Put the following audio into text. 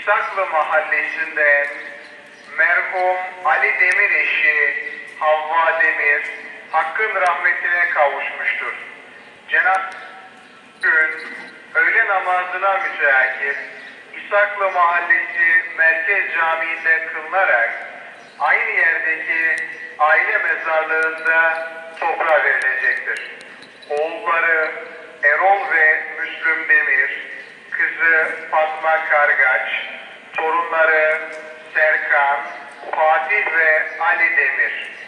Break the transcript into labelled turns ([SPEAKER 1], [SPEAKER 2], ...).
[SPEAKER 1] İshaklı mahallesinde merhum Ali Demir eşi Havva Demir Hakk'ın rahmetine kavuşmuştur. Cenab-ı gün öğle namazına müteakip İshaklı Mahallesi Merkez Camii'nde kılınarak aynı yerdeki aile mezarlığında toprağa verilecektir. Oğulları Erol ve Müslüm Demir, kızı Fatma Kargaç, torunları Serkan, Fatih ve Ali Demir